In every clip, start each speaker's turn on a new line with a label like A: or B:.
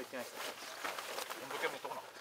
A: 言ってないです
B: な。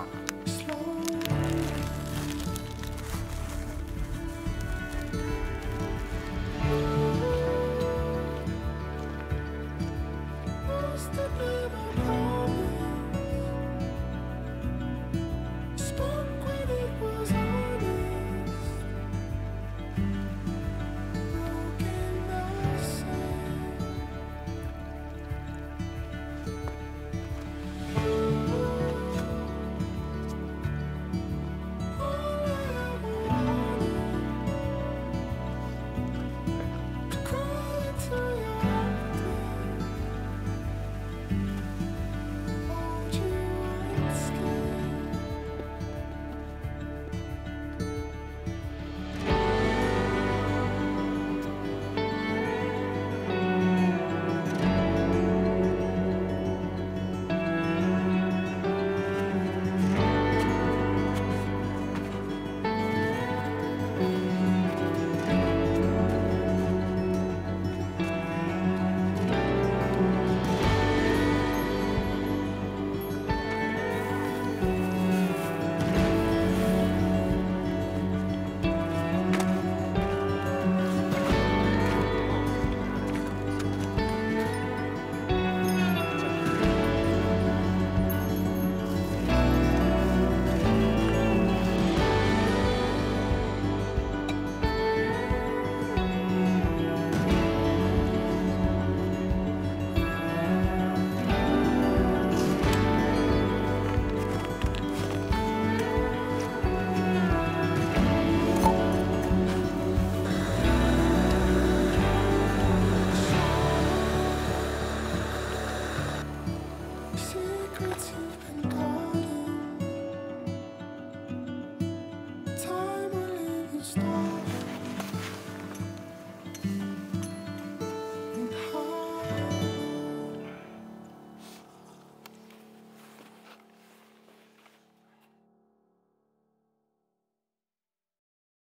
B: on. Slow.